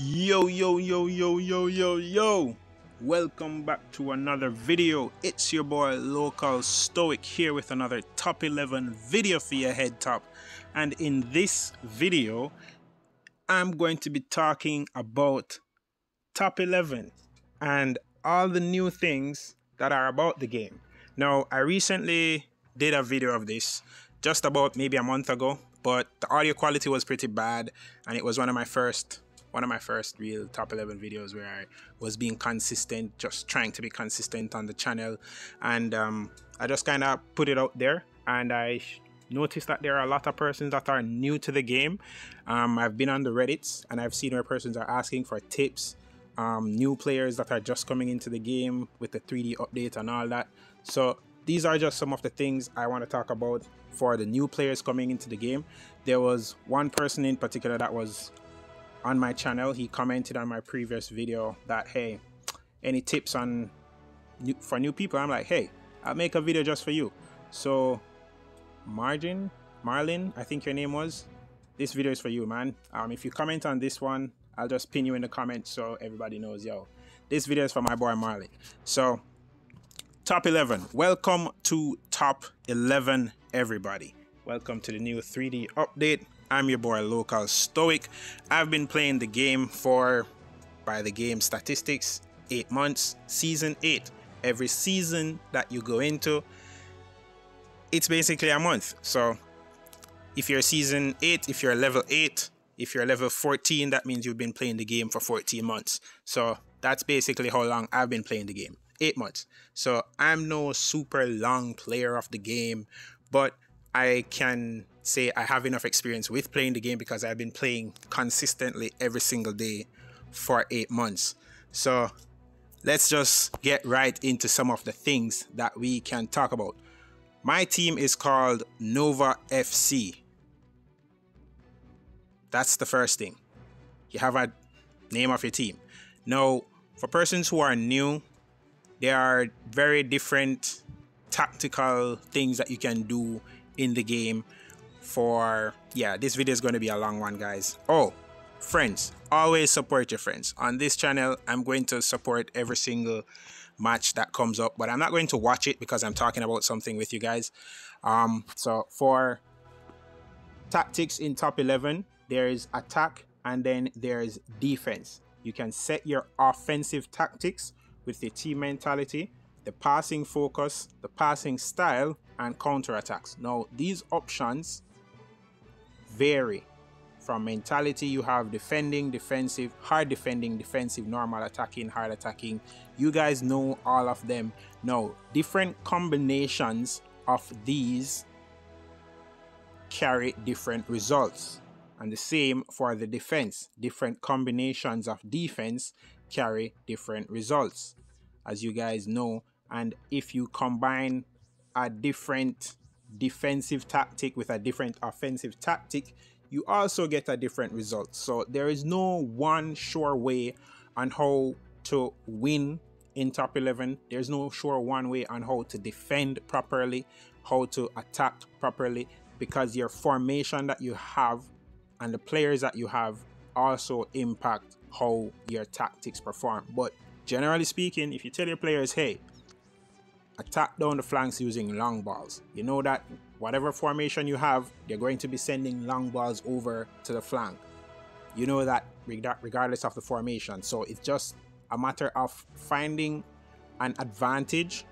Yo, yo, yo, yo, yo, yo, yo. Welcome back to another video. It's your boy Local Stoic here with another top 11 video for your head top. And in this video, I'm going to be talking about top 11 and all the new things that are about the game. Now, I recently did a video of this just about maybe a month ago, but the audio quality was pretty bad and it was one of my first one of my first real top 11 videos where I was being consistent, just trying to be consistent on the channel. And um, I just kind of put it out there and I noticed that there are a lot of persons that are new to the game. Um, I've been on the Reddits and I've seen where persons are asking for tips, um, new players that are just coming into the game with the 3D update and all that. So these are just some of the things I want to talk about for the new players coming into the game. There was one person in particular that was on my channel. He commented on my previous video that, hey, any tips on new, for new people? I'm like, hey, I'll make a video just for you. So, Margin, Marlin, I think your name was. This video is for you, man. Um, if you comment on this one, I'll just pin you in the comments so everybody knows, yo, this video is for my boy Marlin. So, top 11. Welcome to top 11, everybody. Welcome to the new 3D update. I'm your boy Local Stoic. I've been playing the game for, by the game statistics, 8 months, season 8. Every season that you go into, it's basically a month. So if you're season 8, if you're level 8, if you're level 14, that means you've been playing the game for 14 months. So that's basically how long I've been playing the game. 8 months. So I'm no super long player of the game, but I can say I have enough experience with playing the game because I've been playing consistently every single day for eight months. So let's just get right into some of the things that we can talk about. My team is called Nova FC. That's the first thing. You have a name of your team. Now, for persons who are new, there are very different tactical things that you can do in the game for yeah this video is going to be a long one guys. Oh friends always support your friends. On this channel i'm going to support every single match that comes up but i'm not going to watch it because i'm talking about something with you guys. Um so for tactics in top 11 there is attack and then there's defense. You can set your offensive tactics with the team mentality the passing focus the passing style and counter attacks now these options vary. From mentality, you have defending, defensive, hard defending, defensive, normal attacking, hard attacking. You guys know all of them. Now, different combinations of these carry different results. And the same for the defense. Different combinations of defense carry different results, as you guys know. And if you combine a different defensive tactic with a different offensive tactic, you also get a different result. So there is no one sure way on how to win in top 11. There's no sure one way on how to defend properly, how to attack properly, because your formation that you have and the players that you have also impact how your tactics perform. But generally speaking, if you tell your players, hey, attack down the flanks using long balls. You know that whatever formation you have, they're going to be sending long balls over to the flank. You know that regardless of the formation. So it's just a matter of finding an advantage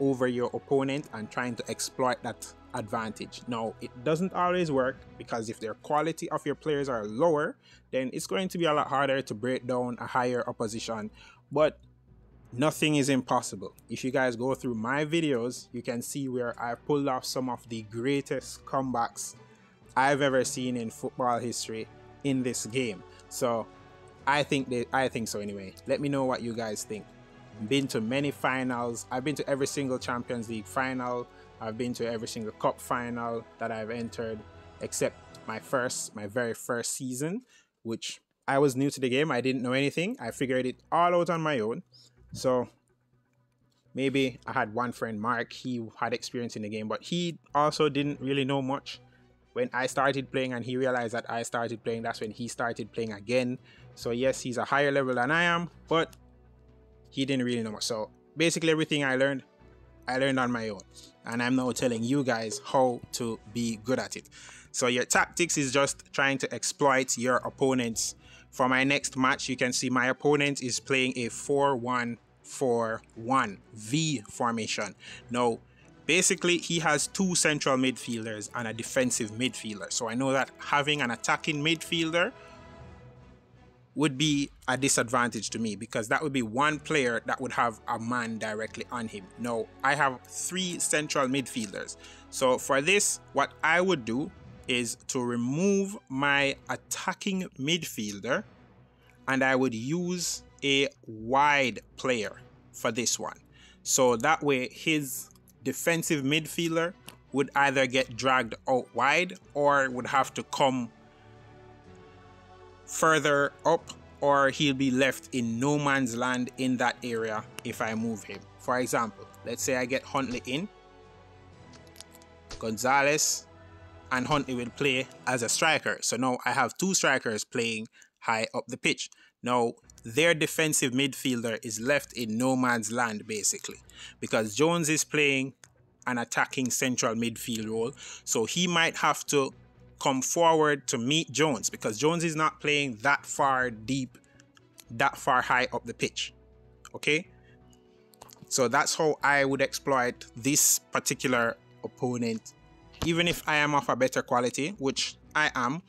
over your opponent and trying to exploit that advantage. Now, it doesn't always work because if the quality of your players are lower, then it's going to be a lot harder to break down a higher opposition. But nothing is impossible. If you guys go through my videos, you can see where I pulled off some of the greatest comebacks I've ever seen in football history in this game. So I think that I think so anyway. Let me know what you guys think. Been to many finals. I've been to every single Champions League final. I've been to every single cup final that I've entered except my first my very first season which I was new to the game. I didn't know anything. I figured it all out on my own. So maybe I had one friend, Mark, he had experience in the game, but he also didn't really know much. when I started playing and he realized that I started playing, that's when he started playing again. So yes, he's a higher level than I am, but he didn't really know much. So basically everything I learned, I learned on my own. And I'm now telling you guys how to be good at it. So your tactics is just trying to exploit your opponents. For my next match, you can see my opponent is playing a 4-1-4-1 V formation. Now, basically he has two central midfielders and a defensive midfielder. So I know that having an attacking midfielder would be a disadvantage to me because that would be one player that would have a man directly on him. No, I have three central midfielders. So for this, what I would do is to remove my attacking midfielder and I would use a wide player for this one. So that way his defensive midfielder would either get dragged out wide or would have to come further up or he'll be left in no man's land in that area if I move him. For example, let's say I get Huntley in, Gonzalez, and Huntley will play as a striker. So now I have two strikers playing high up the pitch. Now, their defensive midfielder is left in no man's land basically because Jones is playing an attacking central midfield role. So he might have to come forward to meet Jones because Jones is not playing that far deep, that far high up the pitch. Okay? So that's how I would exploit this particular opponent. Even if I am of a better quality, which I am,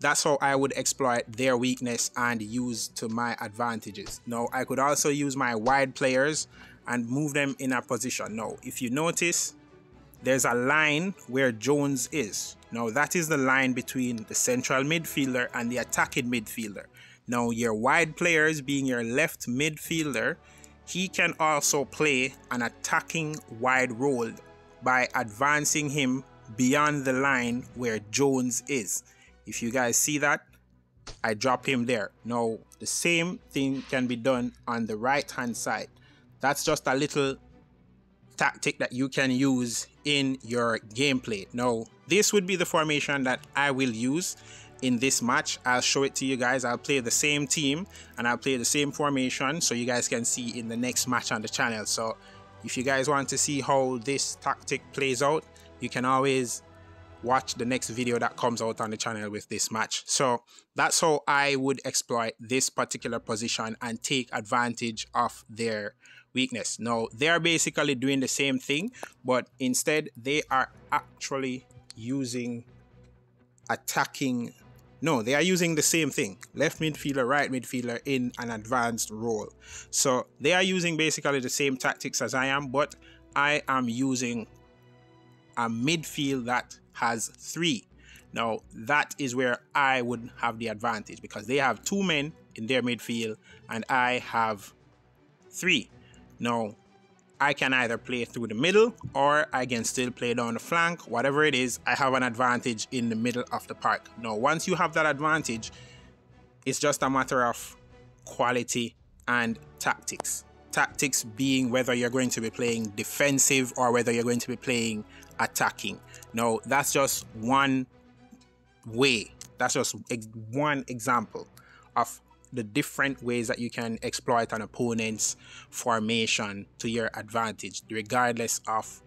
that's how I would exploit their weakness and use to my advantages. Now, I could also use my wide players and move them in a position. Now, if you notice, there's a line where Jones is. Now, that is the line between the central midfielder and the attacking midfielder. Now, your wide players being your left midfielder, he can also play an attacking wide role by advancing him beyond the line where Jones is. If you guys see that, I drop him there. Now, the same thing can be done on the right hand side. That's just a little tactic that you can use in your gameplay. Now, this would be the formation that I will use in this match. I'll show it to you guys. I'll play the same team and I'll play the same formation so you guys can see in the next match on the channel. So if you guys want to see how this tactic plays out, you can always watch the next video that comes out on the channel with this match. So that's how I would exploit this particular position and take advantage of their weakness. Now, they're basically doing the same thing, but instead they are actually using attacking no, they are using the same thing. Left midfielder, right midfielder in an advanced role. So they are using basically the same tactics as I am, but I am using a midfield that has three. Now, that is where I would have the advantage because they have two men in their midfield and I have three. Now, I can either play through the middle or I can still play down the flank. Whatever it is, I have an advantage in the middle of the park. Now, once you have that advantage, it's just a matter of quality and tactics. Tactics being whether you're going to be playing defensive or whether you're going to be playing attacking. Now, that's just one way. That's just one example of the different ways that you can exploit an opponent's formation to your advantage, regardless of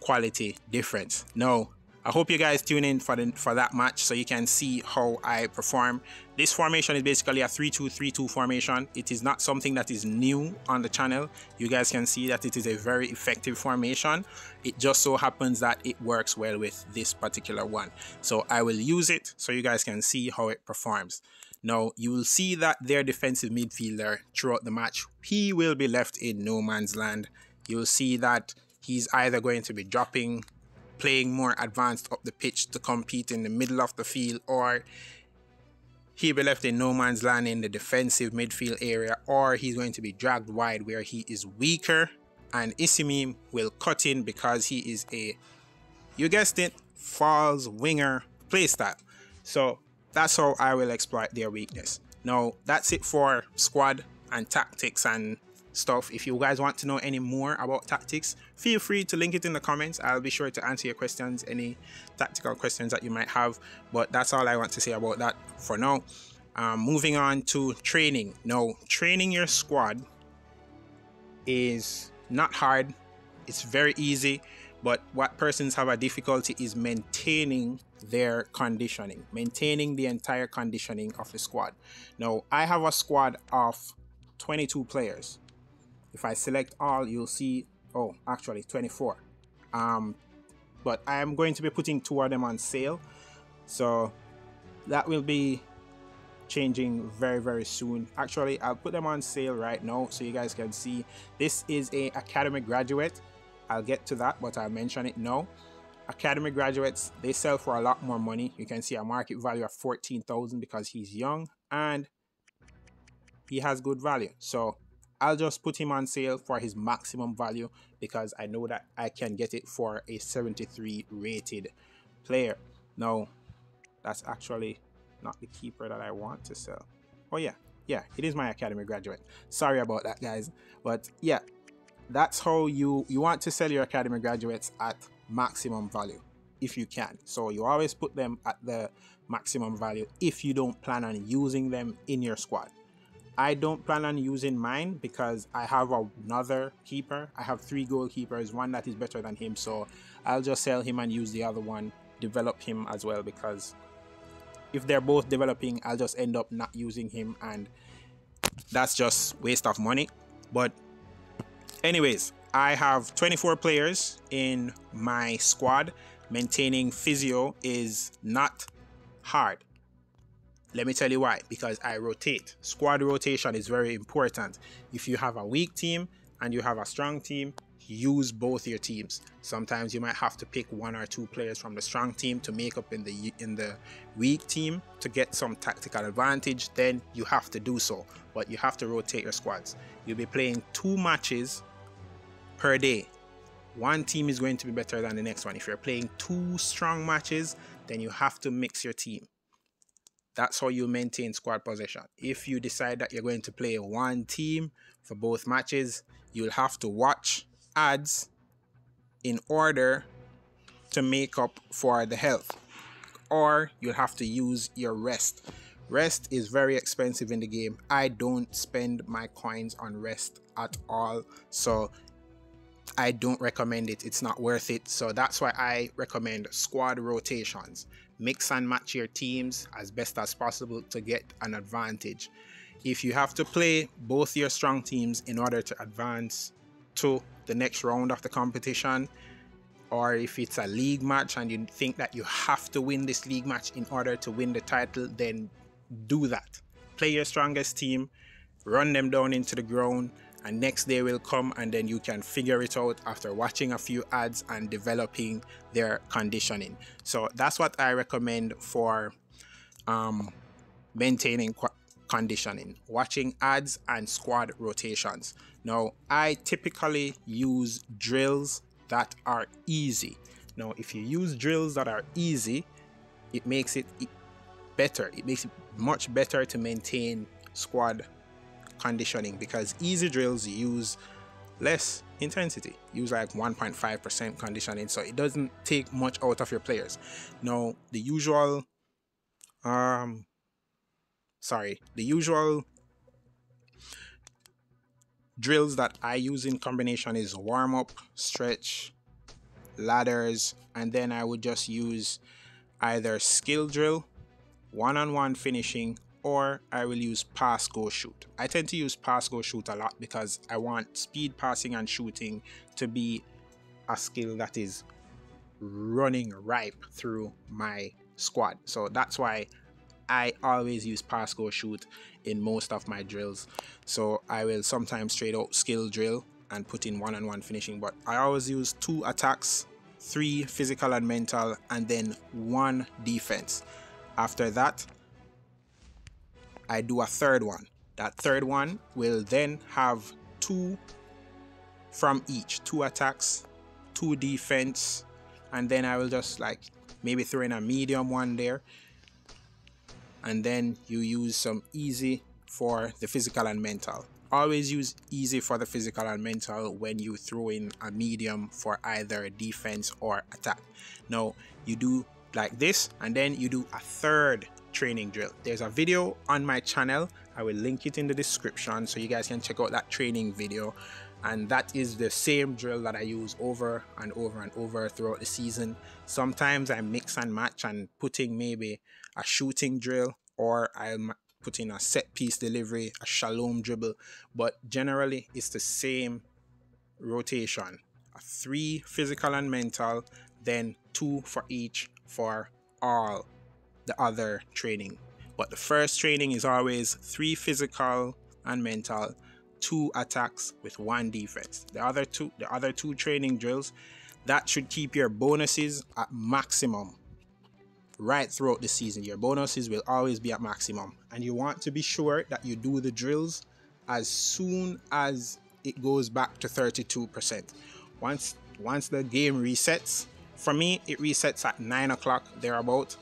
quality difference. Now, I hope you guys tune in for the, for that match so you can see how I perform. This formation is basically a 3-2-3-2 formation. It is not something that is new on the channel. You guys can see that it is a very effective formation. It just so happens that it works well with this particular one. So I will use it so you guys can see how it performs. Now, you will see that their defensive midfielder throughout the match, he will be left in no man's land. You'll see that he's either going to be dropping playing more advanced up the pitch to compete in the middle of the field or he'll be left in no man's land in the defensive midfield area or he's going to be dragged wide where he is weaker and Isimim will cut in because he is a you guessed it false winger playstyle. So that's how I will exploit their weakness. Now that's it for squad and tactics and stuff. If you guys want to know any more about tactics, feel free to link it in the comments. I'll be sure to answer your questions, any tactical questions that you might have. But that's all I want to say about that for now. Um, moving on to training. Now, training your squad is not hard. It's very easy. But what persons have a difficulty is maintaining their conditioning, maintaining the entire conditioning of the squad. Now, I have a squad of 22 players. If I select all, you'll see, oh, actually 24. Um, but I am going to be putting two of them on sale. So that will be changing very, very soon. Actually, I'll put them on sale right now so you guys can see. This is a academy graduate. I'll get to that, but I'll mention it now academy graduates they sell for a lot more money you can see a market value of 14,000 because he's young and he has good value so I'll just put him on sale for his maximum value because I know that I can get it for a 73 rated player. Now that's actually not the keeper that I want to sell. Oh yeah. Yeah it is my academy graduate. Sorry about that guys. But yeah that's how you you want to sell your academy graduates at maximum value if you can. So you always put them at the maximum value if you don't plan on using them in your squad. I don't plan on using mine because I have another keeper. I have three goalkeepers, one that is better than him. So I'll just sell him and use the other one, develop him as well because if they're both developing, I'll just end up not using him and that's just waste of money. But anyways, I have 24 players in my squad. Maintaining physio is not hard. Let me tell you why. Because I rotate. Squad rotation is very important. If you have a weak team and you have a strong team, use both your teams. Sometimes you might have to pick one or two players from the strong team to make up in the in the weak team to get some tactical advantage. Then you have to do so. But you have to rotate your squads. You'll be playing two matches per day. One team is going to be better than the next one. If you're playing two strong matches, then you have to mix your team. That's how you maintain squad possession. If you decide that you're going to play one team for both matches, you'll have to watch ads in order to make up for the health. Or you'll have to use your rest. Rest is very expensive in the game. I don't spend my coins on rest at all. So I don't recommend it. It's not worth it. So that's why I recommend squad rotations. Mix and match your teams as best as possible to get an advantage. If you have to play both your strong teams in order to advance to the next round of the competition, or if it's a league match and you think that you have to win this league match in order to win the title, then do that. Play your strongest team, run them down into the ground, and next day will come and then you can figure it out after watching a few ads and developing their conditioning. So that's what i recommend for um, maintaining conditioning watching ads and squad rotations. Now i typically use drills that are easy. Now if you use drills that are easy it makes it better. It makes it much better to maintain squad conditioning because easy drills use less intensity use like 1.5% conditioning so it doesn't take much out of your players. Now the usual um sorry the usual drills that I use in combination is warm up stretch ladders and then I would just use either skill drill one-on-one -on -one finishing or I will use pass go shoot. I tend to use pass go shoot a lot because I want speed passing and shooting to be a skill that is running ripe through my squad. So that's why I always use pass go shoot in most of my drills. So I will sometimes straight out skill drill and put in one on one finishing, but I always use two attacks, three physical and mental, and then one defense. After that, I do a third one. That third one will then have two from each, two attacks, two defense, and then I will just like maybe throw in a medium one there. And then you use some easy for the physical and mental. Always use easy for the physical and mental when you throw in a medium for either defense or attack. Now, you do like this and then you do a third training drill. There's a video on my channel. I will link it in the description so you guys can check out that training video. And that is the same drill that I use over and over and over throughout the season. Sometimes I mix and match and putting maybe a shooting drill or I'm putting a set piece delivery, a slalom dribble, but generally it's the same rotation. A three physical and mental, then two for each for all the other training. But the first training is always three physical and mental, two attacks with one defense. The other two the other two training drills that should keep your bonuses at maximum right throughout the season. Your bonuses will always be at maximum. And you want to be sure that you do the drills as soon as it goes back to 32%. Once once the game resets, for me it resets at 9 o'clock thereabout.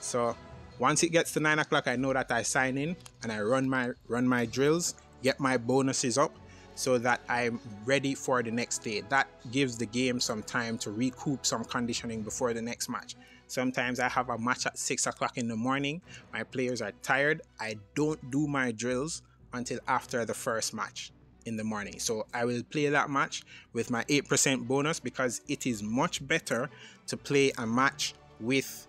So once it gets to 9 o'clock, I know that I sign in and I run my run my drills, get my bonuses up so that I'm ready for the next day. That gives the game some time to recoup some conditioning before the next match. Sometimes I have a match at 6 o'clock in the morning. My players are tired. I don't do my drills until after the first match in the morning. So I will play that match with my 8% bonus because it is much better to play a match with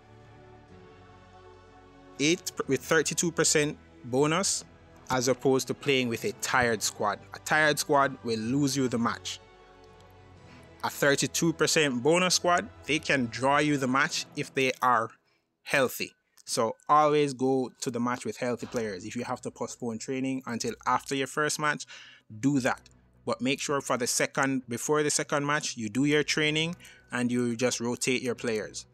8 with 32% bonus as opposed to playing with a tired squad. A tired squad will lose you the match a 32% bonus squad, they can draw you the match if they are healthy. So always go to the match with healthy players. If you have to postpone training until after your first match, do that. But make sure for the second, before the second match, you do your training and you just rotate your players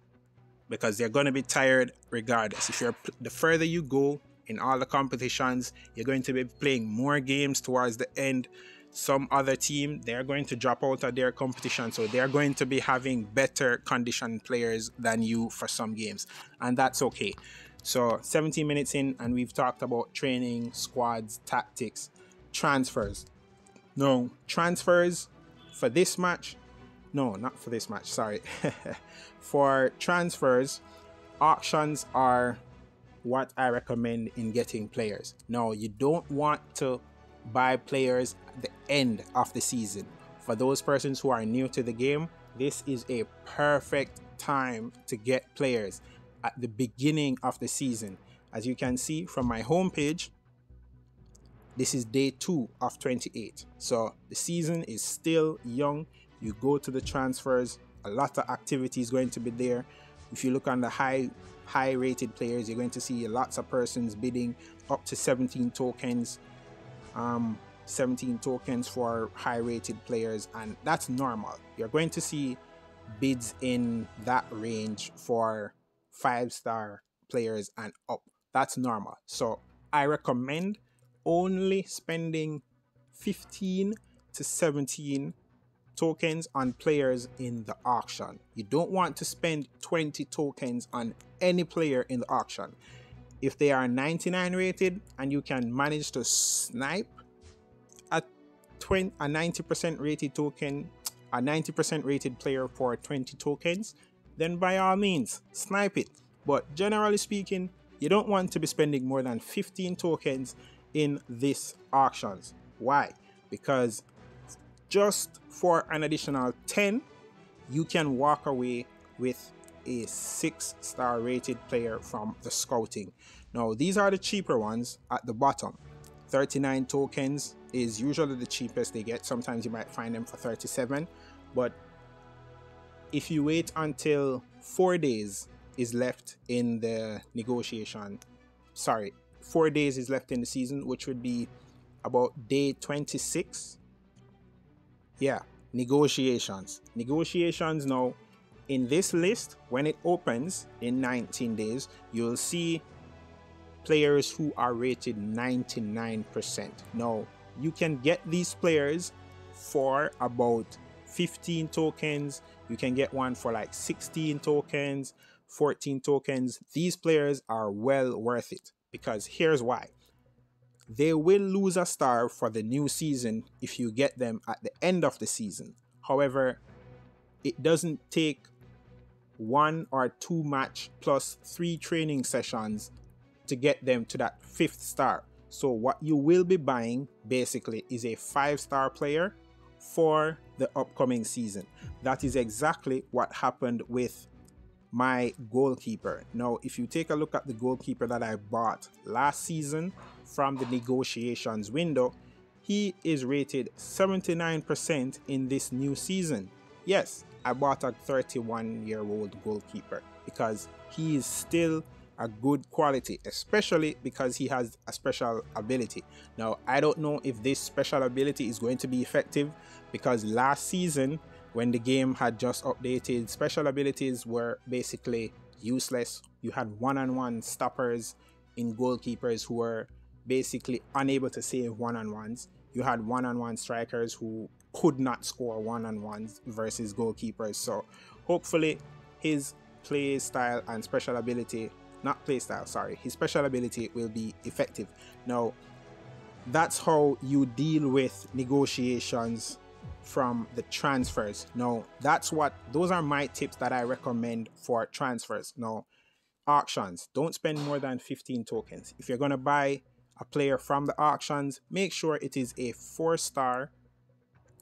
because they're going to be tired regardless. If you're the further you go in all the competitions, you're going to be playing more games towards the end. Some other team they're going to drop out of their competition so they're going to be having better conditioned players than you for some games and that's okay. So 17 minutes in and we've talked about training squads tactics transfers. No transfers for this match no not for this match sorry for transfers auctions are what i recommend in getting players no you don't want to buy players at the end of the season. For those persons who are new to the game, this is a perfect time to get players at the beginning of the season. As you can see from my homepage, this is day two of 28. So the season is still young. You go to the transfers, a lot of activity is going to be there. If you look on the high high rated players, you're going to see lots of persons bidding up to 17 tokens um, 17 tokens for high rated players, and that's normal. You're going to see bids in that range for five star players and up. That's normal. So I recommend only spending 15 to 17 tokens on players in the auction. You don't want to spend 20 tokens on any player in the auction. If they are 99 rated and you can manage to snipe a 20 a 90% rated token a 90% rated player for 20 tokens then by all means snipe it. But generally speaking you don't want to be spending more than 15 tokens in this auctions. Why? Because just for an additional 10 you can walk away with a six star rated player from the scouting. Now, these are the cheaper ones at the bottom. 39 tokens is usually the cheapest they get. Sometimes you might find them for 37, but if you wait until four days is left in the negotiation, sorry, four days is left in the season, which would be about day 26. Yeah, negotiations. Negotiations now in this list, when it opens in 19 days, you'll see players who are rated 99%. Now, you can get these players for about 15 tokens. You can get one for like 16 tokens, 14 tokens. These players are well worth it because here's why. They will lose a star for the new season if you get them at the end of the season. However, it doesn't take one or two match plus three training sessions to get them to that fifth star. So, what you will be buying basically is a five star player for the upcoming season. That is exactly what happened with my goalkeeper. Now, if you take a look at the goalkeeper that I bought last season from the negotiations window, he is rated 79% in this new season. Yes, I bought a 31 year old goalkeeper because he is still a good quality, especially because he has a special ability. Now, I don't know if this special ability is going to be effective because last season, when the game had just updated, special abilities were basically useless. You had one on one stoppers in goalkeepers who were basically unable to save one on ones. You had one on one strikers who could not score one on ones versus goalkeepers. So, hopefully, his play style and special ability not play style, sorry, his special ability will be effective. Now, that's how you deal with negotiations from the transfers. Now, that's what those are my tips that I recommend for transfers. Now, auctions, don't spend more than 15 tokens. If you're going to buy a player from the auctions, make sure it is a 4-star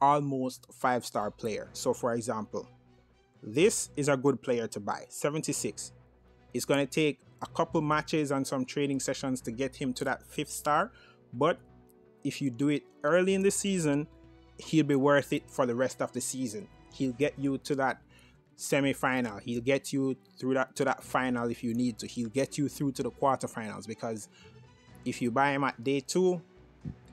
almost 5-star player. So, for example, this is a good player to buy, 76. It's going to take a couple matches and some training sessions to get him to that fifth star. But if you do it early in the season, he'll be worth it for the rest of the season. He'll get you to that semi-final. He'll get you through that to that final if you need to. He'll get you through to the quarterfinals because if you buy him at day two,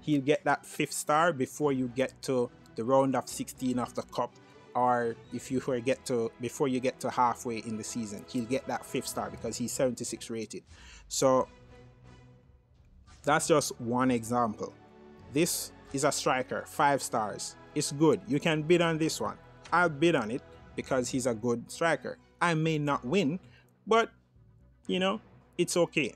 he'll get that fifth star before you get to the round of 16 of the cup or if you get to before you get to halfway in the season he'll get that fifth star because he's 76 rated. So that's just one example. This is a striker five stars. It's good. You can bid on this one. I'll bid on it because he's a good striker. I may not win but you know it's okay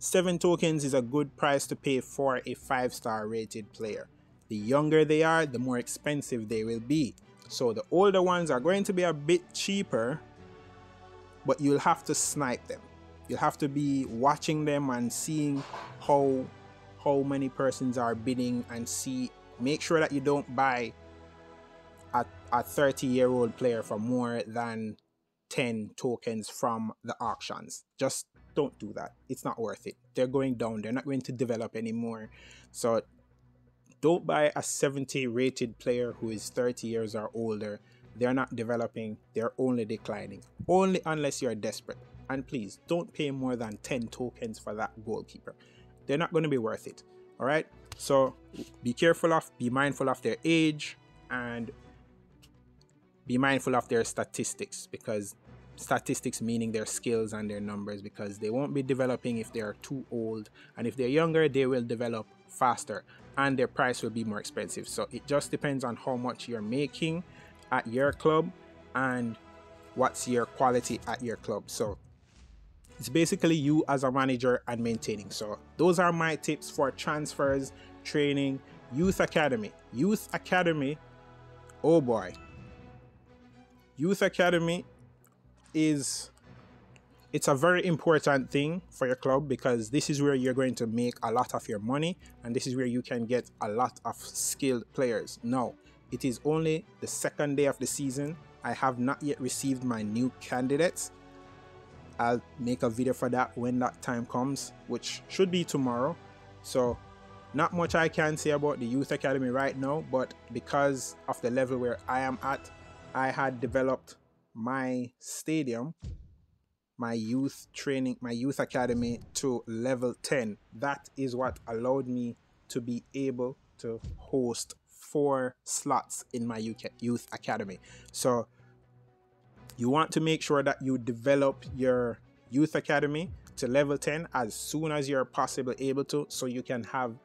seven tokens is a good price to pay for a five star rated player the younger they are, the more expensive they will be. So the older ones are going to be a bit cheaper, but you'll have to snipe them. You'll have to be watching them and seeing how how many persons are bidding and see make sure that you don't buy a, a 30 year old player for more than 10 tokens from the auctions. Just don't do that. It's not worth it. They're going down. They're not going to develop anymore. So don't buy a 70 rated player who is 30 years or older. They're not developing, they're only declining. Only unless you're desperate. And please don't pay more than 10 tokens for that goalkeeper. They're not going to be worth it. All right. So be careful of, be mindful of their age and be mindful of their statistics because statistics meaning their skills and their numbers because they won't be developing if they are too old and if they're younger they will develop faster and their price will be more expensive. So it just depends on how much you're making at your club and what's your quality at your club. So it's basically you as a manager and maintaining. So those are my tips for transfers, training, youth academy. Youth academy, oh boy. Youth academy is it's a very important thing for your club because this is where you're going to make a lot of your money and this is where you can get a lot of skilled players. Now, it is only the second day of the season. I have not yet received my new candidates. I'll make a video for that when that time comes, which should be tomorrow. So, not much I can say about the Youth Academy right now, but because of the level where I am at, I had developed my stadium my youth training, my youth academy to level 10. That is what allowed me to be able to host four slots in my youth academy. So you want to make sure that you develop your youth academy to level 10 as soon as you're possibly able to so you can have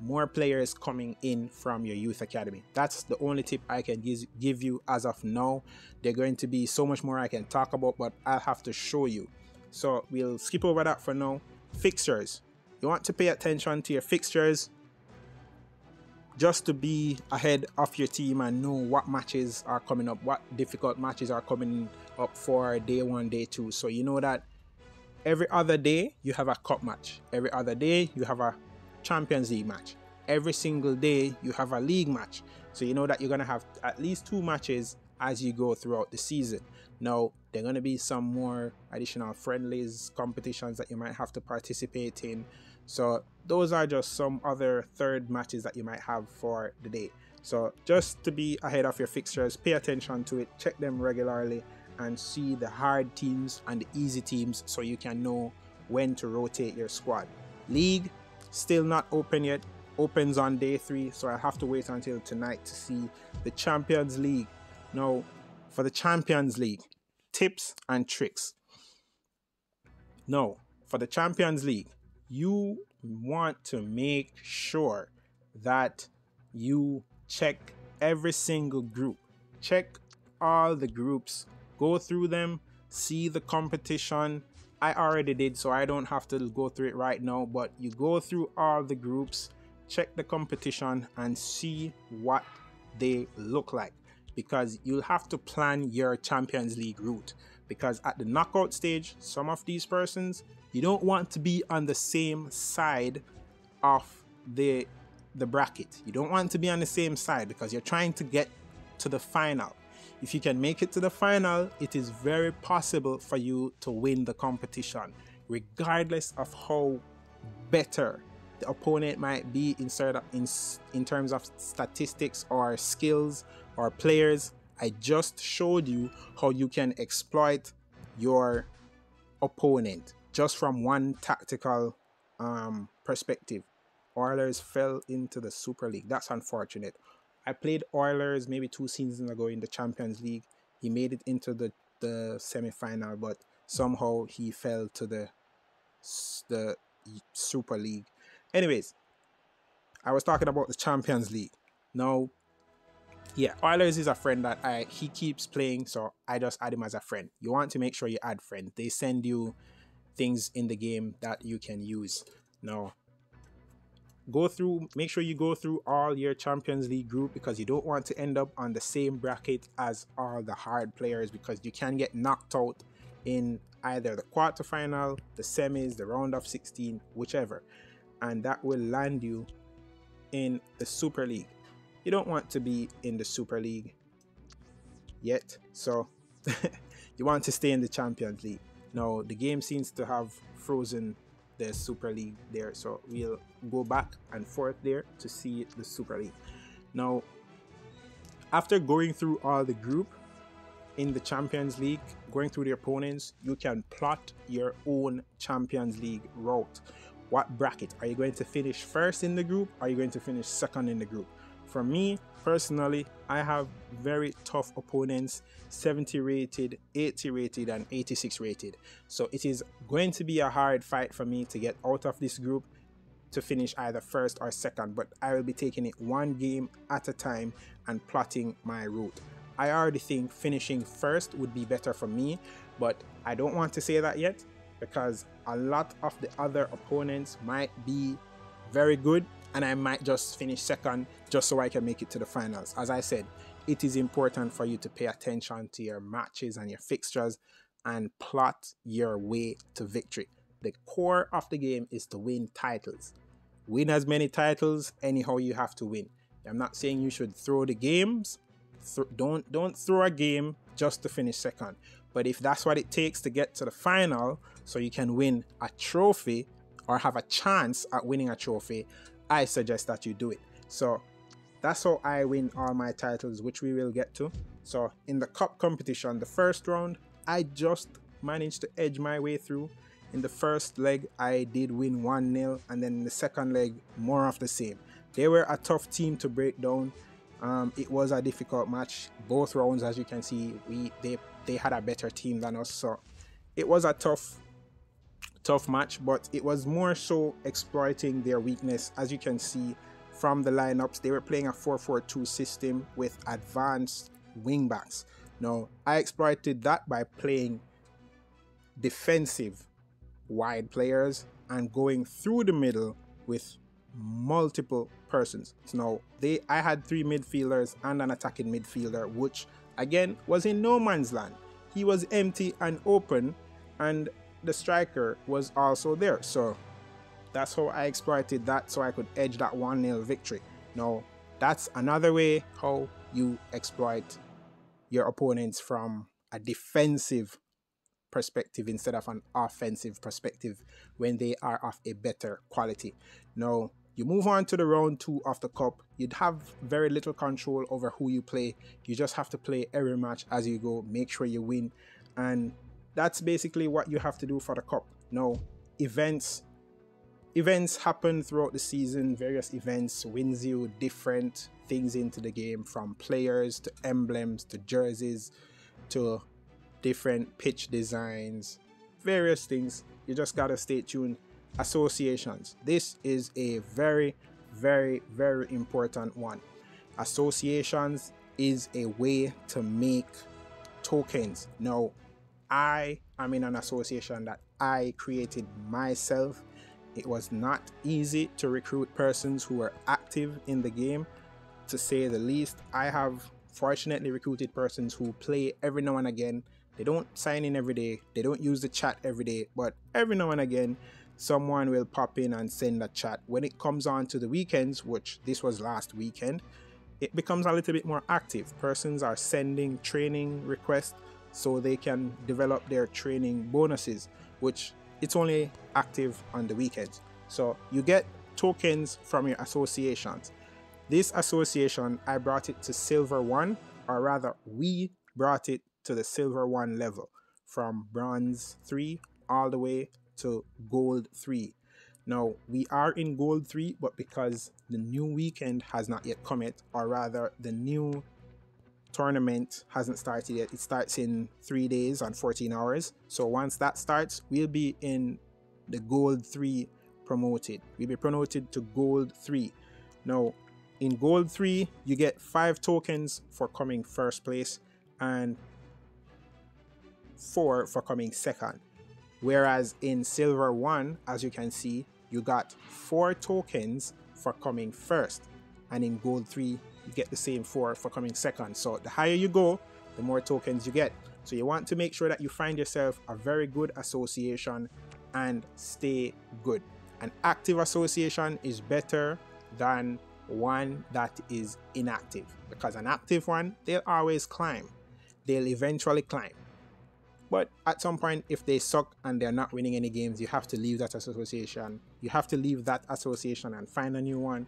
more players coming in from your youth academy. That's the only tip I can give you as of now. There's going to be so much more I can talk about, but I'll have to show you. So we'll skip over that for now. Fixtures. you want to pay attention to your fixtures just to be ahead of your team and know what matches are coming up, what difficult matches are coming up for day one, day two. So you know that every other day you have a cup match, every other day you have a Champions League match, every single day you have a league match. So you know that you're going to have at least two matches as you go throughout the season. Now, there are going to be some more additional friendlies, competitions that you might have to participate in. So those are just some other third matches that you might have for the day. So just to be ahead of your fixtures, pay attention to it, check them regularly and see the hard teams and the easy teams so you can know when to rotate your squad. League still not open yet, opens on day three, so I have to wait until tonight to see the Champions League. Now, for the Champions League, tips and tricks. No, for the Champions League, you want to make sure that you check every single group. Check all the groups, go through them, see the competition. I already did, so I don't have to go through it right now, but you go through all the groups, check the competition, and see what they look like because you'll have to plan your Champions League route. Because at the knockout stage, some of these persons you don't want to be on the same side of the the bracket. You don't want to be on the same side because you're trying to get to the final. If you can make it to the final, it is very possible for you to win the competition, regardless of how better the opponent might be in, in, in terms of statistics or skills or players. I just showed you how you can exploit your opponent just from one tactical um, perspective. Oilers fell into the Super League. That's unfortunate. I played Oilers maybe two seasons ago in the Champions League. He made it into the, the semi final, but somehow he fell to the the Super League. Anyways, I was talking about the Champions League. Now, yeah, Oilers is a friend that I he keeps playing, so I just add him as a friend. You want to make sure you add friends. They send you things in the game that you can use. Now, go through, make sure you go through all your Champions League group because you don't want to end up on the same bracket as all the hard players because you can get knocked out in either the quarterfinal, the semis, the round of 16, whichever. And that will land you in the Super League. You don't want to be in the Super League yet, so you want to stay in the Champions League. Now the game seems to have frozen the Super League there, so we'll go back and forth there to see the Super League. Now, after going through all the group in the Champions League, going through the opponents, you can plot your own Champions League route. What bracket? Are you going to finish first in the group? Are you going to finish second in the group? For me, personally, I have very tough opponents 70 rated, 80 rated, and 86 rated. So it is going to be a hard fight for me to get out of this group to finish either first or second, but I will be taking it one game at a time and plotting my route. I already think finishing first would be better for me, but I don't want to say that yet because a lot of the other opponents might be very good and I might just finish second just so I can make it to the finals. As I said, it is important for you to pay attention to your matches and your fixtures and plot your way to victory. The core of the game is to win titles. Win as many titles, anyhow you have to win. I'm not saying you should throw the games. Th don't don't throw a game just to finish second. But if that's what it takes to get to the final, so you can win a trophy or have a chance at winning a trophy, I suggest that you do it. So that's how I win all my titles, which we will get to. So in the cup competition, the first round, I just managed to edge my way through. In the first leg, I did win 1-0, and then the second leg, more of the same. They were a tough team to break down. Um, it was a difficult match. Both rounds, as you can see, we they they had a better team than us, so it was a tough tough match, but it was more so exploiting their weakness. As you can see from the lineups, they were playing a 4-4-2 system with advanced wingbacks. Now, I exploited that by playing defensive wide players and going through the middle with multiple persons. So now they I had three midfielders and an attacking midfielder, which again was in no man's land. He was empty and open, and the striker was also there. So that's how I exploited that so I could edge that 1-0 victory. Now that's another way how you exploit your opponents from a defensive perspective instead of an offensive perspective when they are of a better quality. Now, you move on to the round two of the cup. You'd have very little control over who you play. You just have to play every match as you go, make sure you win. And that's basically what you have to do for the cup. Now, events events happen throughout the season, various events wins you different things into the game from players to emblems to jerseys to different pitch designs, various things. You just gotta stay tuned. Associations. This is a very, very, very important one. Associations is a way to make tokens. Now, I am in an association that I created myself. It was not easy to recruit persons who were active in the game, to say the least. I have fortunately recruited persons who play every now and again they don't sign in every day, they don't use the chat every day, but every now and again, someone will pop in and send a chat. When it comes on to the weekends, which this was last weekend, it becomes a little bit more active. Persons are sending training requests so they can develop their training bonuses, which it's only active on the weekends. So you get tokens from your associations. This association, I brought it to Silver 1, or rather, we brought it to the silver one level from bronze 3 all the way to gold 3 now we are in gold 3 but because the new weekend has not yet come yet or rather the new tournament hasn't started yet it starts in three days and 14 hours so once that starts we'll be in the gold 3 promoted we'll be promoted to gold 3 now in gold 3 you get five tokens for coming first place and four for coming second. Whereas in silver one, as you can see, you got four tokens for coming first. And in gold three, you get the same four for coming second. So the higher you go, the more tokens you get. So you want to make sure that you find yourself a very good association and stay good. An active association is better than one that is inactive because an active one, they'll always climb. They'll eventually climb. But at some point, if they suck and they're not winning any games, you have to leave that association. You have to leave that association and find a new one.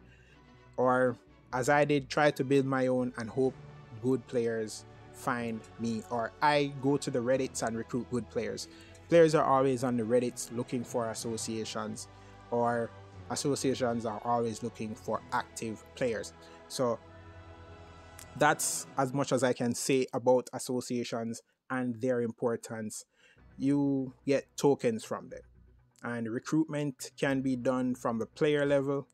Or, as I did, try to build my own and hope good players find me. Or I go to the Reddits and recruit good players. Players are always on the Reddits looking for associations, or associations are always looking for active players. So, that's as much as I can say about associations and their importance, you get tokens from them. And recruitment can be done from the player level,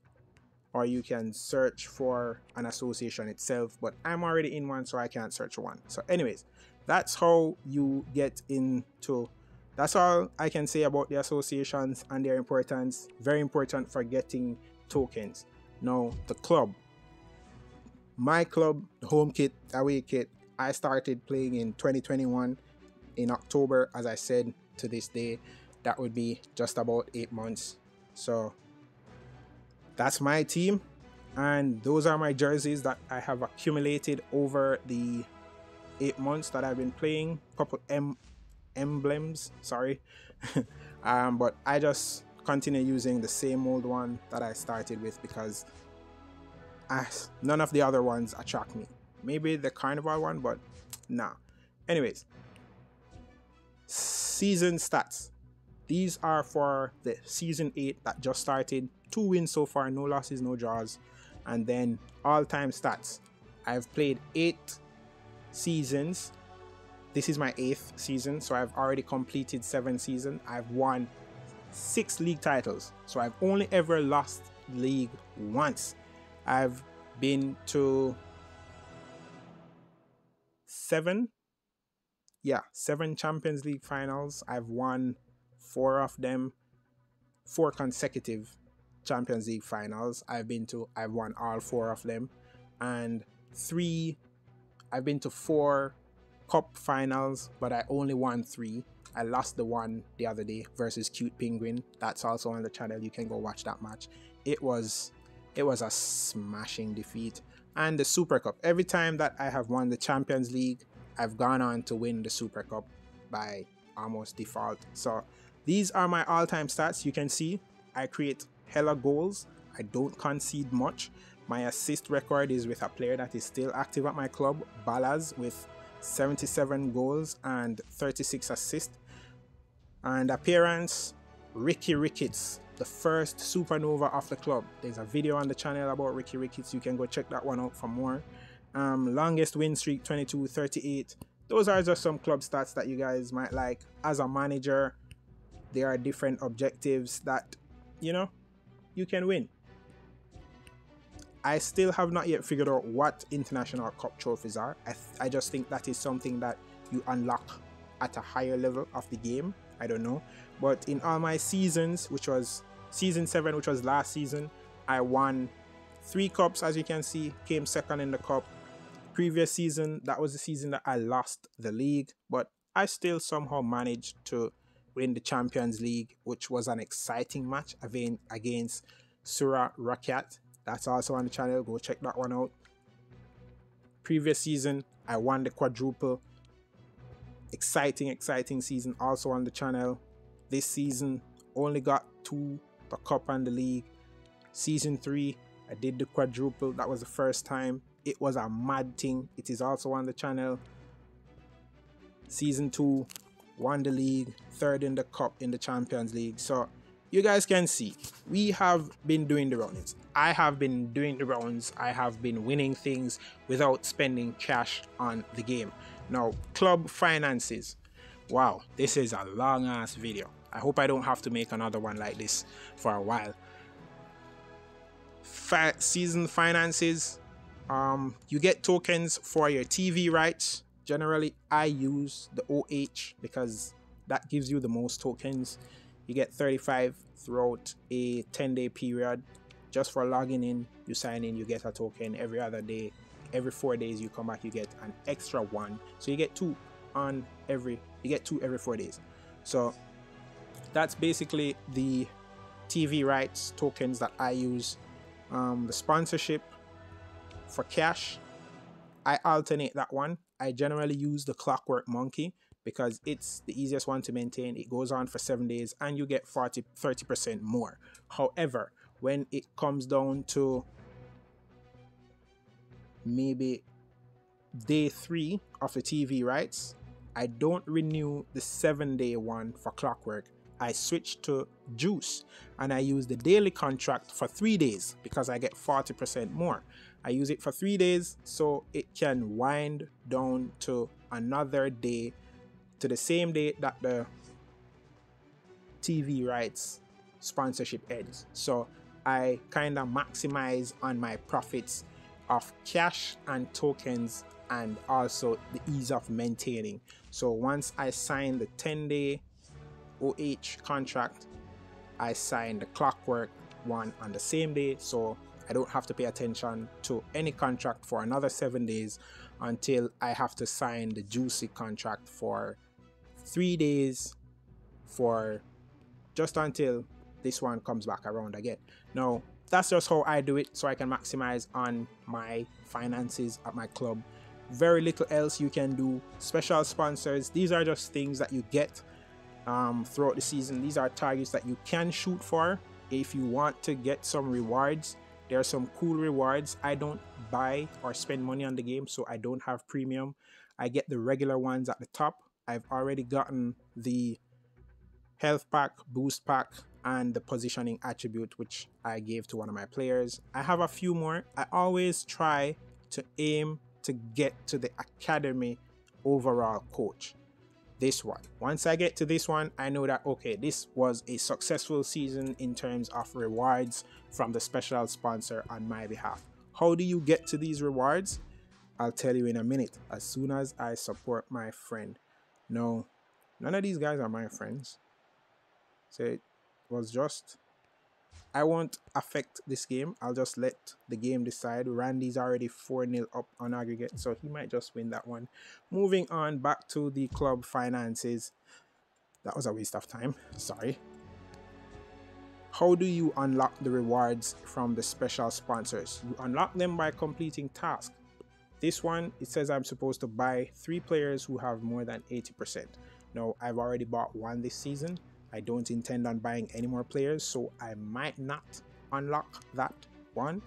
or you can search for an association itself. But I'm already in one, so I can't search one. So, anyways, that's how you get into. That's all I can say about the associations and their importance. Very important for getting tokens. Now, the club. My club, home kit, away kit, I started playing in 2021 in October, as I said to this day, that would be just about eight months. So that's my team, and those are my jerseys that I have accumulated over the eight months that I've been playing. Couple em- emblems, sorry, um, but I just continue using the same old one that I started with because I, none of the other ones attract me. Maybe the carnival one, but nah. Anyways, season stats. These are for the season 8 that just started. Two wins so far, no losses, no draws. And then all time stats. I've played eight seasons. This is my eighth season, so I've already completed seven seasons. I've won six league titles, so I've only ever lost league once. I've been to seven yeah seven champions league finals i've won four of them four consecutive Champions League finals. I've been to, I've won all four of them, and three, I've been to four cup finals, but I only won three. I lost the one the other day versus Cute Penguin. That's also on the channel. You can go watch that match. It was it was a smashing defeat. And the Super Cup. Every time that I have won the Champions League, I've gone on to win the Super Cup by almost default. So these are my all-time stats. You can see I create hella goals. I don't concede much. My assist record is with a player that is still active at my club, Ballas, with 77 goals and 36 assists. And appearance, Ricky Ricketts, the first supernova of the club. There's a video on the channel about Ricky Ricketts. You can go check that one out for more. Um, longest win streak 22 38. Those are just some club stats that you guys might like. As a manager, there are different objectives that you know you can win. I still have not yet figured out what international cup trophies are. I, I just think that is something that you unlock at a higher level of the game. I don't know. But in all my seasons, which was season 7, which was last season, I won three cups, as you can see, came second in the cup. Previous season, that was the season that I lost the league, but I still somehow managed to win the Champions League, which was an exciting match against Suara Rakyat. That's also on the channel. Go check that one out. Previous season, I won the quadruple. Exciting, exciting season also on the channel. This season, only got two, the cup and the league. Season three, I did the quadruple. That was the first time. It was a mad thing. It is also on the channel. Season two, won the league, third in the cup in the Champions League. So you guys can see we have been doing the rounds. I have been doing the rounds. I have been winning things without spending cash on the game. Now, club finances. Wow, this is a long ass video. I hope I don't have to make another one like this for a while. Season finances. Um, you get tokens for your TV rights generally I use the OH because that gives you the most tokens. You get 35 throughout a 10 day period. Just for logging in, you sign in, you get a token every other day. Every four days you come back, you get an extra one. So you get two on every, you get two every four days. So that's basically the TV rights tokens that I use. Um, the sponsorship for cash, I alternate that one I generally use the Clockwork Monkey because it's the easiest one to maintain. It goes on for seven days and you get 40 30% more. However, when it comes down to maybe day three of the TV rights, I don't renew the seven day one for Clockwork. I switch to Juice and I use the daily contract for three days because I get 40% more. I use it for three days so it can wind down to another day to the same day that the TV rights sponsorship ends. So I kind of maximize on my profits of cash and tokens and also the ease of maintaining. So once I sign the 10 day OH contract, I sign the clockwork one on the same day. So I don't have to pay attention to any contract for another seven days until I have to sign the juicy contract for three days for just until this one comes back around again. Now, that's just how I do it so I can maximize on my finances at my club. Very little else you can do. Special sponsors, these are just things that you get um, throughout the season. These are targets that you can shoot for if you want to get some rewards there are some cool rewards. I don't buy or spend money on the game, so I don't have premium. I get the regular ones at the top. I've already gotten the health pack, boost pack, and the positioning attribute, which I gave to one of my players. I have a few more. I always try to aim to get to the academy overall coach this one. Once I get to this one, I know that, okay, this was a successful season in terms of rewards from the special sponsor on my behalf. How do you get to these rewards? I'll tell you in a minute, as soon as I support my friend. No, none of these guys are my friends. So it was just I won't affect this game. I'll just let the game decide. Randy's already 4-0 up on aggregate, so he might just win that one. Moving on back to the club finances. That was a waste of time. Sorry. How do you unlock the rewards from the special sponsors? You unlock them by completing tasks. This one, it says I'm supposed to buy three players who have more than 80%. Now, I've already bought one this season, I don't intend on buying any more players, so I might not unlock that one.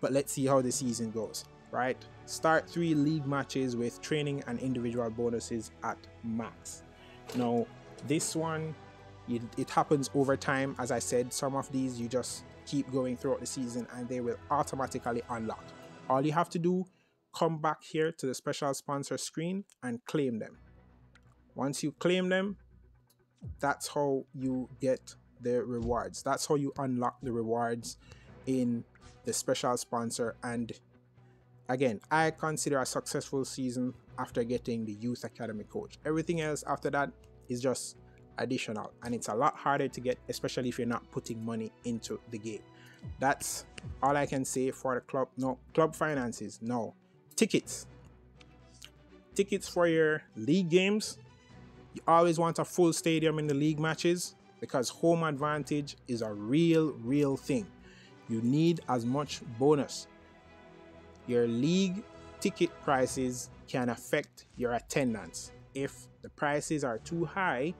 But let's see how the season goes, right? Start three league matches with training and individual bonuses at max. Now, this one, it, it happens over time. As I said, some of these you just keep going throughout the season and they will automatically unlock. All you have to do, come back here to the special sponsor screen and claim them. Once you claim them, that's how you get the rewards. That's how you unlock the rewards in the special sponsor. And again, I consider a successful season after getting the youth academy coach. Everything else after that is just additional and it's a lot harder to get, especially if you're not putting money into the game. That's all I can say for the club. No, club finances. No. Tickets. Tickets for your league games you always want a full stadium in the league matches because home advantage is a real, real thing. You need as much bonus. Your league ticket prices can affect your attendance. If the prices are too high,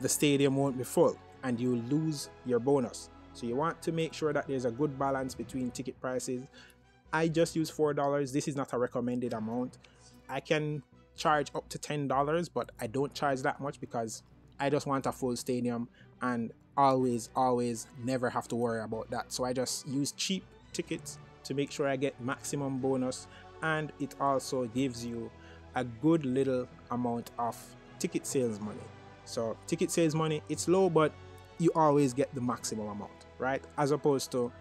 the stadium won't be full and you lose your bonus. So you want to make sure that there's a good balance between ticket prices. I just use $4. This is not a recommended amount. I can charge up to $10, but I don't charge that much because I just want a full stadium and always, always never have to worry about that. So I just use cheap tickets to make sure I get maximum bonus and it also gives you a good little amount of ticket sales money. So ticket sales money, it's low, but you always get the maximum amount, right? As opposed to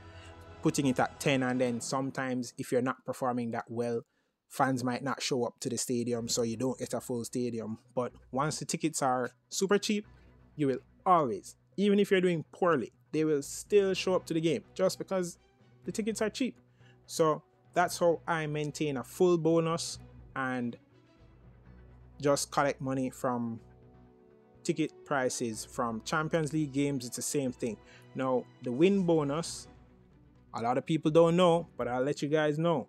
putting it at 10 and then sometimes if you're not performing that well, fans might not show up to the stadium, so you don't get a full stadium. But once the tickets are super cheap, you will always, even if you're doing poorly, they will still show up to the game just because the tickets are cheap. So that's how I maintain a full bonus and just collect money from ticket prices from Champions League games. It's the same thing. Now, the win bonus, a lot of people don't know, but I'll let you guys know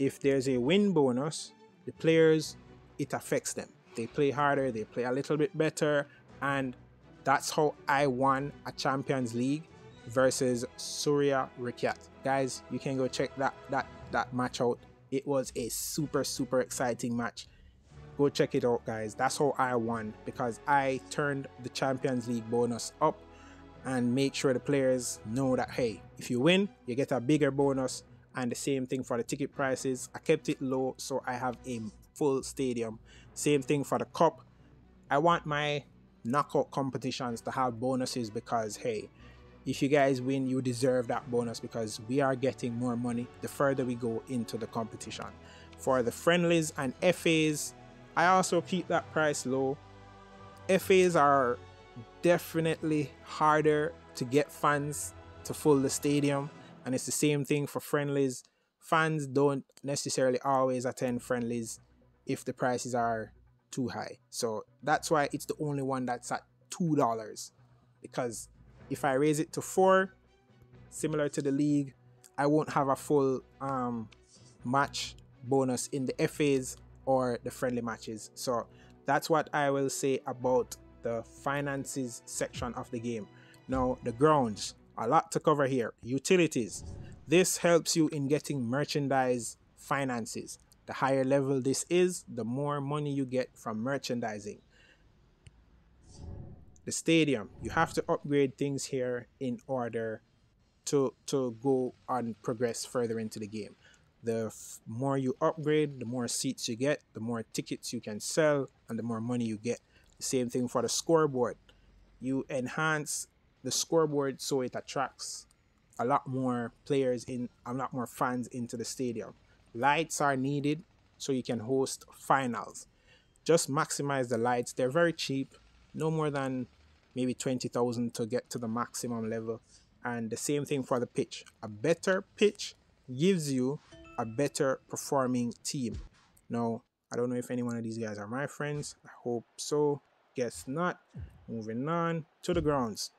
if there's a win bonus, the players, it affects them. They play harder, they play a little bit better, and that's how I won a Champions League versus Suara Rakyat. Guys, you can go check that that that match out. It was a super super exciting match. Go check it out, guys. That's how I won because I turned the Champions League bonus up and make sure the players know that hey, if you win, you get a bigger bonus and the same thing for the ticket prices. I kept it low so i have a full stadium. Same thing for the cup. I want my knockout competitions to have bonuses because hey if you guys win you deserve that bonus because we are getting more money the further we go into the competition. For the friendlies and fas i also keep that price low. Fas are definitely harder to get fans to fill the stadium and it's the same thing for friendlies. Fans don't necessarily always attend friendlies if the prices are too high. So that's why it's the only one that's at two dollars. Because if I raise it to four, similar to the league, I won't have a full um, match bonus in the FAs or the friendly matches. So that's what I will say about the finances section of the game. Now the grounds a lot to cover here. Utilities. This helps you in getting merchandise finances. The higher level this is, the more money you get from merchandising. The stadium. You have to upgrade things here in order to, to go and progress further into the game. The more you upgrade, the more seats you get, the more tickets you can sell, and the more money you get. The same thing for the scoreboard. You enhance the scoreboard so it attracts a lot more players in a lot more fans into the stadium. Lights are needed so you can host finals. Just maximize the lights. They're very cheap. no more than maybe 20,000 to get to the maximum level. And the same thing for the pitch. A better pitch gives you a better performing team. Now, I don't know if any one of these guys are my friends. I hope so. Guess not. Moving on to the grounds.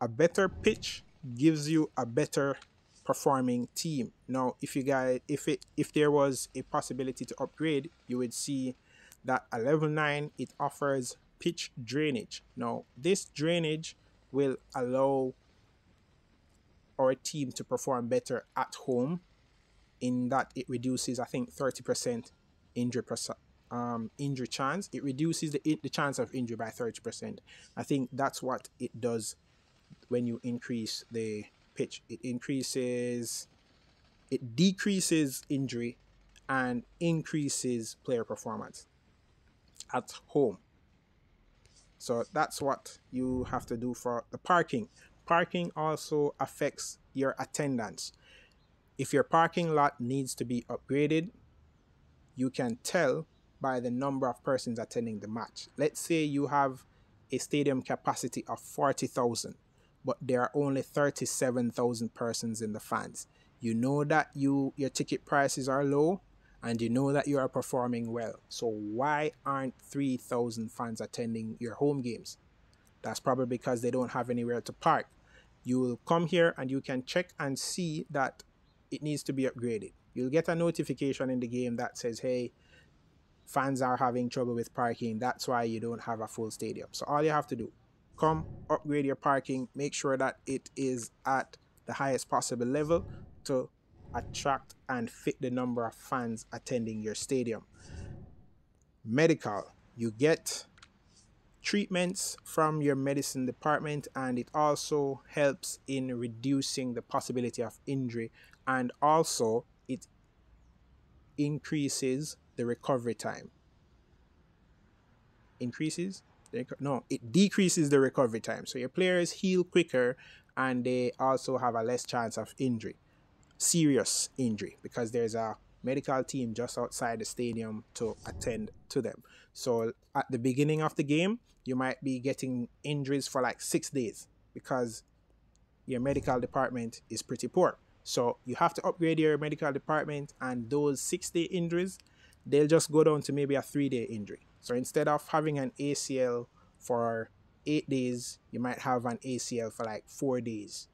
A better pitch gives you a better performing team. Now, if you guys, if it, if there was a possibility to upgrade, you would see that a level nine it offers pitch drainage. Now, this drainage will allow our team to perform better at home in that it reduces, I think, 30% injury um, injury chance. It reduces the, the chance of injury by 30%. I think that's what it does when you increase the pitch. It increases, it decreases injury and increases player performance at home. So that's what you have to do for the parking. Parking also affects your attendance. If your parking lot needs to be upgraded, you can tell by the number of persons attending the match. Let's say you have a stadium capacity of 40,000, but there are only 37,000 persons in the fans. You know that you your ticket prices are low and you know that you are performing well. So why aren't 3,000 fans attending your home games? That's probably because they don't have anywhere to park. You will come here and you can check and see that it needs to be upgraded. You'll get a notification in the game that says, hey, fans are having trouble with parking. That's why you don't have a full stadium. So all you have to do, come upgrade your parking, make sure that it is at the highest possible level to attract and fit the number of fans attending your stadium. Medical, you get treatments from your medicine department and it also helps in reducing the possibility of injury and also it increases the recovery time. Increases? No, it decreases the recovery time. So your players heal quicker and they also have a less chance of injury serious injury because there's a medical team just outside the stadium to attend to them. So at the beginning of the game, you might be getting injuries for like six days because your medical department is pretty poor. So you have to upgrade your medical department, and those six day injuries, they'll just go down to maybe a three day injury. So instead of having an ACL for eight days, you might have an ACL for like four days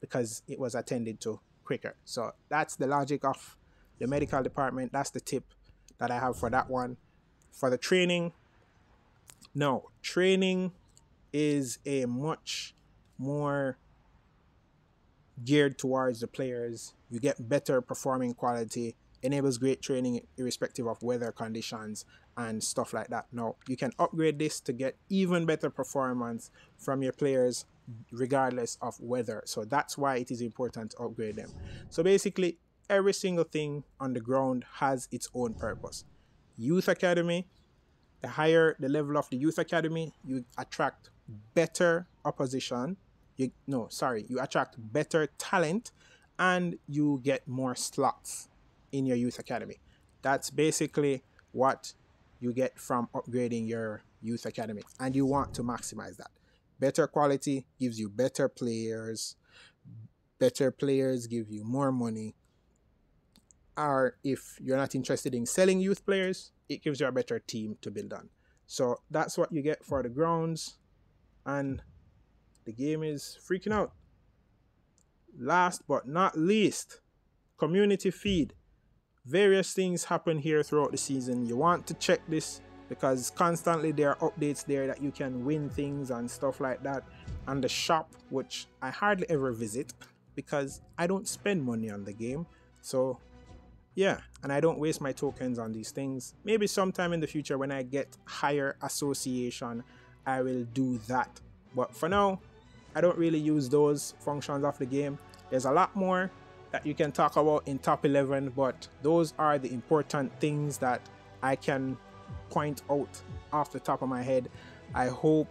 because it was attended to quicker. So that's the logic of the medical department. That's the tip that I have for that one. For the training, no, training is a much more geared towards the players. You get better performing quality, enables great training irrespective of weather conditions and stuff like that. Now, you can upgrade this to get even better performance from your players regardless of weather. So that's why it is important to upgrade them. So basically, every single thing on the ground has its own purpose. Youth Academy, the higher the level of the Youth Academy, you attract better opposition. You no, sorry, you attract better talent and you get more slots in your Youth Academy. That's basically what you get from upgrading your Youth Academy and you want to maximize that. Better quality gives you better players. Better players give you more money. Or if you're not interested in selling youth players, it gives you a better team to build on. So that's what you get for the grounds. And the game is freaking out. Last but not least, community feed. Various things happen here throughout the season. You want to check this because constantly there are updates there that you can win things and stuff like that. And the shop which i hardly ever visit because i don't spend money on the game. So yeah and i don't waste my tokens on these things. Maybe sometime in the future when i get higher association i will do that. But for now i don't really use those functions of the game. There's a lot more that you can talk about in top 11 but those are the important things that i can point out off the top of my head. I hope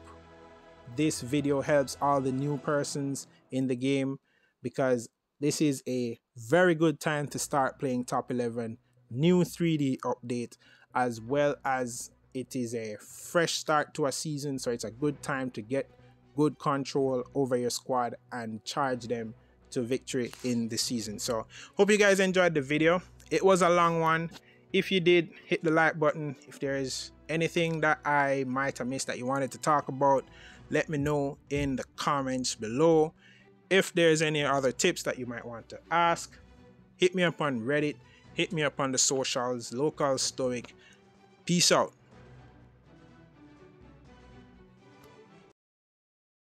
this video helps all the new persons in the game because this is a very good time to start playing top 11 new 3d update as well as it is a fresh start to a season, so it's a good time to get good control over your squad and charge them to victory in the season. So hope you guys enjoyed the video. It was a long one. If you did, hit the like button. If there is anything that I might have missed that you wanted to talk about, let me know in the comments below. If there's any other tips that you might want to ask, hit me up on Reddit, hit me up on the socials, LocalStoic. Peace out.